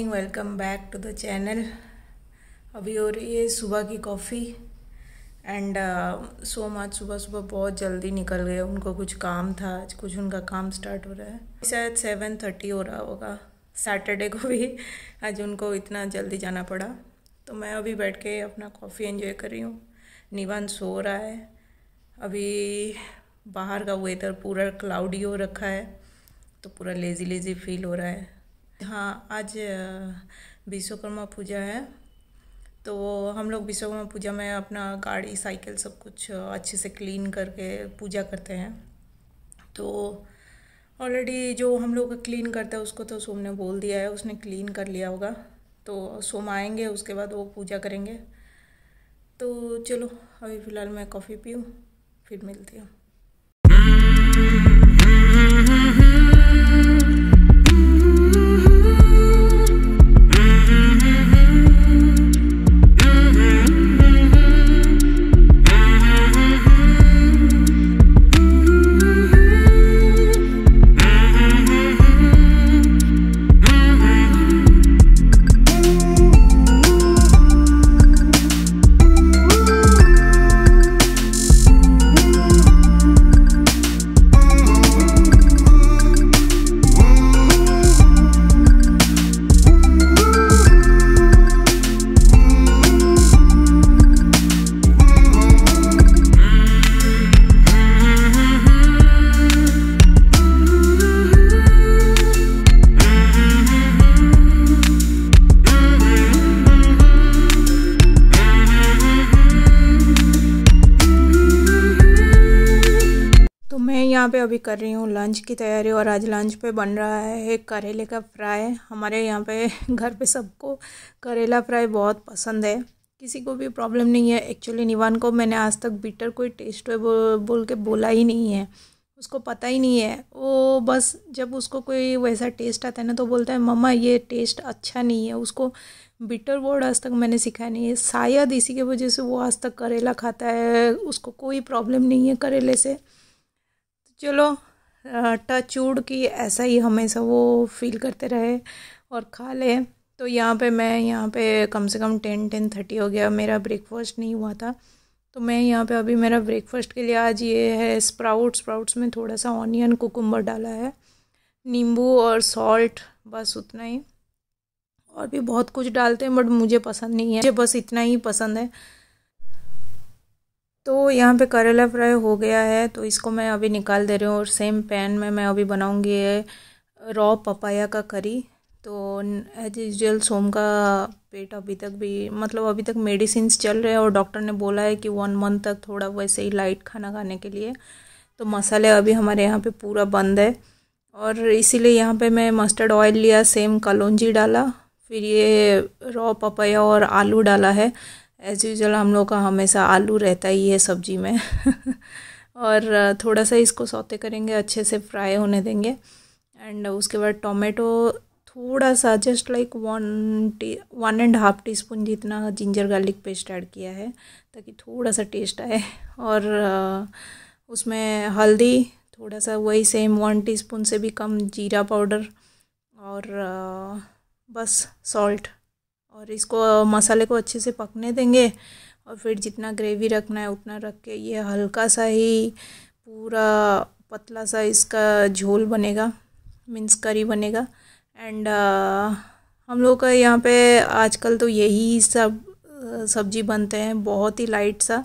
Morning welcome back to the channel अभी हो रही है सुबह की कॉफ़ी एंड सोम आज सुबह सुबह बहुत जल्दी निकल गए। उनको कुछ काम था आज कुछ उनका काम स्टार्ट हो रहा है। शायद सेवन थर्टी हो रहा होगा। सैटरडे को भी आज उनको इतना जल्दी जाना पड़ा। तो मैं अभी बैठ के अपना कॉफ़ी एंजॉय कर रही हूँ। निवान सो रहा है। अभी बाहर का वेदर पूरा क्लाउडी हो रखा है। तो पूरा लेज़ी लेज़ी फील हो रहा है। हाँ आज विश्वकर्मा पूजा है। तो हम लोग विश्वकर्मा पूजा में अपना गाड़ी, साइकिल सब कुछ अच्छे से क्लीन करके पूजा करते हैं। तो ऑलरेडी जो हम लोग क्लीन करते हैं, उसको तो सोम ने बोल दिया है, उसने क्लीन कर लिया होगा। तो सोम आएँगे, उसके बाद वो पूजा करेंगे। तो चलो, अभी फ़िलहाल मैं कॉफ़ी पीऊँ, फिर मिलती हूँ। यहाँ पे अभी कर रही हूँ लंच की तैयारी और आज लंच पे बन रहा है करेले का फ्राई। हमारे यहाँ पे घर पे सबको करेला फ्राई बहुत पसंद है। किसी को भी प्रॉब्लम नहीं है। एक्चुअली निवान को मैंने आज तक बीटर कोई टेस्ट है बो, बोल के बोला ही नहीं है। उसको पता ही नहीं है। वो बस जब उसको कोई वैसा टेस्ट आता है ना तो बोलता है मम्मा ये टेस्ट अच्छा नहीं है। उसको बिटर वर्ड आज तक मैंने सिखाया नहीं है। शायद इसी के वजह से वो आज तक करेला खाता है। उसको कोई प्रॉब्लम नहीं है करेले से। चलो टच उड़ की ऐसा ही हमेशा वो फील करते रहे और खा ले। तो यहाँ पे मैं, यहाँ पे कम से कम टेन टेन थर्टी हो गया। मेरा ब्रेकफास्ट नहीं हुआ था। तो मैं यहाँ पे अभी मेरा ब्रेकफास्ट के लिए आज ये है स्प्राउट स्प्राउट्स में थोड़ा सा ऑनियन कुकुम्बर डाला है। नींबू और सॉल्ट बस उतना ही। और भी बहुत कुछ डालते हैं बट मुझे पसंद नहीं है। मुझे बस इतना ही पसंद है। तो यहाँ पे करेला फ्राई हो गया है तो इसको मैं अभी निकाल दे रही हूँ और सेम पैन में मैं अभी बनाऊँगी रॉ पपाया का करी तो एज यूजल सोम का पेट अभी तक भी मतलब अभी तक मेडिसिन चल रहे हैं और डॉक्टर ने बोला है कि वन मंथ तक थोड़ा वैसे ही लाइट खाना खाने के लिए. तो मसाले अभी हमारे यहाँ पे पूरा बंद है. और इसीलिए यहाँ पे मैं मस्टर्ड ऑयल लिया सेम कलौजी डाला, फिर ये रॉ पपाया और आलू डाला है. एज़ यूजल हम लोग का हमेशा आलू रहता ही है सब्ज़ी में। और थोड़ा सा इसको सौते करेंगे, अच्छे से फ्राई होने देंगे। एंड उसके बाद टोमेटो थोड़ा सा just like one T one and half teaspoon जितना जिंजर गार्लिक पेस्ट ऐड किया है, ताकि थोड़ा सा टेस्ट आए। और उसमें हल्दी, थोड़ा सा वही सेम वन टीस्पून से भी कम जीरा पाउडर और बस सॉल्ट और इसको मसाले को अच्छे से पकने देंगे और फिर जितना ग्रेवी रखना है उतना रख के ये हल्का सा ही पूरा पतला सा इसका झोल बनेगा मीन्स करी बनेगा। एंड हम लोग का यहाँ पे आजकल तो यही सब सब्ज़ी बनते हैं, बहुत ही लाइट सा।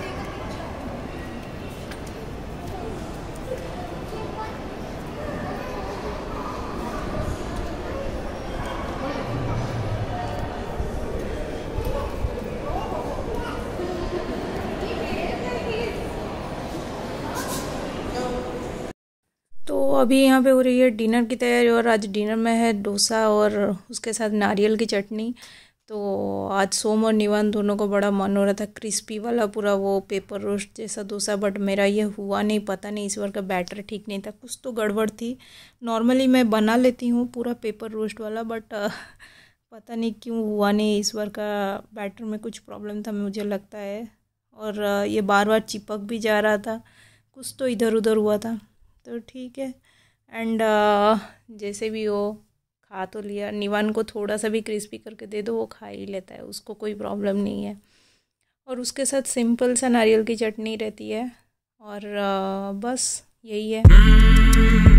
अभी यहाँ पे हो रही है डिनर की तैयारी और आज डिनर में है डोसा और उसके साथ नारियल की चटनी। तो आज सोम और निवान दोनों को बड़ा मन हो रहा था, क्रिस्पी वाला पूरा वो पेपर रोस्ट जैसा डोसा, बट मेरा ये हुआ नहीं, पता नहीं इस बार का बैटर ठीक नहीं था, कुछ तो गड़बड़ थी। नॉर्मली मैं बना लेती हूँ पूरा पेपर रोस्ट वाला, बट पता नहीं क्यों हुआ नहीं इस बार का बैटर में कुछ प्रॉब्लम था मुझे लगता है। और ये बार बार चिपक भी जा रहा था, कुछ तो इधर उधर हुआ था। तो ठीक है। एंड जैसे भी हो, खा तो लिया। निवान को थोड़ा सा भी क्रिस्पी करके दे दो, वो खा ही लेता है। उसको कोई प्रॉब्लम नहीं है। और उसके साथ सिंपल सा नारियल की चटनी रहती है। और बस यही है।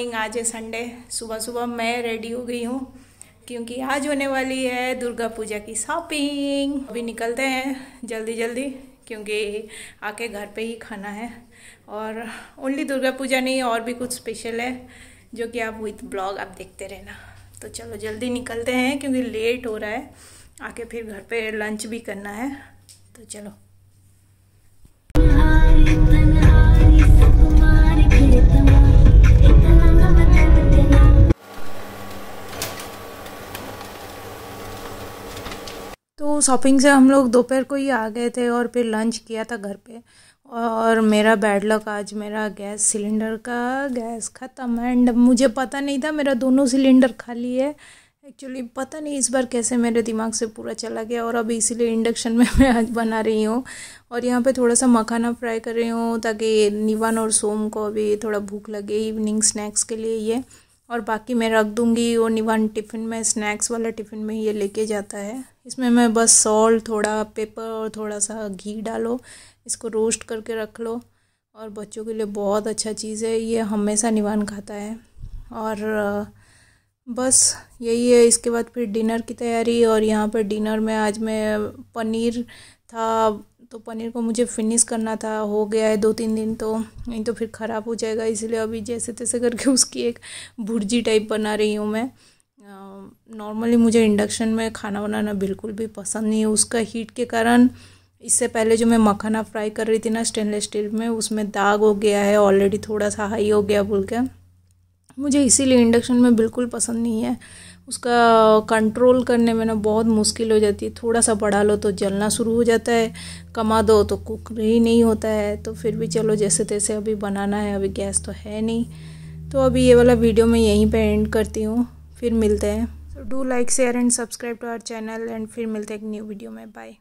मॉर्निंग आज है संडे सुबह सुबह मैं रेडी हो गई हूँ, क्योंकि आज होने वाली है दुर्गा पूजा की शॉपिंग अभी निकलते हैं जल्दी जल्दी क्योंकि आके घर पे ही खाना है, और ओनली दुर्गा पूजा नहीं, और भी कुछ स्पेशल है, जो कि आप विथ ब्लॉग आप देखते रहना। तो चलो जल्दी निकलते हैं, क्योंकि लेट हो रहा है, आके फिर घर पे लंच भी करना है तो चलो। तो शॉपिंग से हम लोग दोपहर को ही आ गए थे और फिर लंच किया था घर पे। और मेरा बैड लक आज मेरा गैस सिलेंडर का गैस ख़त्म। एंड मुझे पता नहीं था मेरा दोनों सिलेंडर खाली है। एक्चुअली पता नहीं इस बार कैसे मेरे दिमाग से पूरा चला गया और अभी इसीलिए इंडक्शन में मैं आज बना रही हूँ। और यहाँ पे थोड़ा सा मखाना फ्राई कर रही हूँ ताकि निवान और सोम को अभी थोड़ा भूख लगे इवनिंग स्नैक्स के लिए ये। और बाकी मैं रख दूँगी वो निवान टिफ़िन में स्नैक्स वाला टिफ़िन में ये लेके जाता है। इसमें मैं बस सॉल्ट थोड़ा पेपर और थोड़ा सा घी डालो, इसको रोस्ट करके रख लो। और बच्चों के लिए बहुत अच्छा चीज़ है, ये हमेशा निवान खाता है। और बस यही है, इसके बाद फिर डिनर की तैयारी। और यहाँ पर डिनर में आज मैं पनीर था तो पनीर को मुझे फिनिश करना था, हो गया है दो तीन दिन तो नहीं तो फिर ख़राब हो जाएगा, इसलिए अभी जैसे तैसे करके उसकी एक भुर्जी टाइप बना रही हूँ मैं। नॉर्मली मुझे इंडक्शन में खाना बनाना बिल्कुल भी पसंद नहीं है, उसका हीट के कारण, इससे पहले जो मैं मखाना फ्राई कर रही थी ना स्टेनलेस स्टील में, उसमें दाग हो गया है ऑलरेडी थोड़ा सा हाई हो गया बोल के। मुझे इसीलिए इंडक्शन में बिल्कुल पसंद नहीं है। उसका कंट्रोल करने में ना बहुत मुश्किल हो जाती है। थोड़ा सा बढ़ा लो तो जलना शुरू हो जाता है। कमा दो तो कुक ही नहीं होता है तो फिर भी चलो जैसे तैसे अभी बनाना है, अभी गैस तो है नहीं। तो अभी ये वाला वीडियो मैं यहीं पे एंड करती हूँ। फिर मिलते हैं। Do like share and subscribe to our channel and फिर मिलते हैं एक न्यू वीडियो में। बाय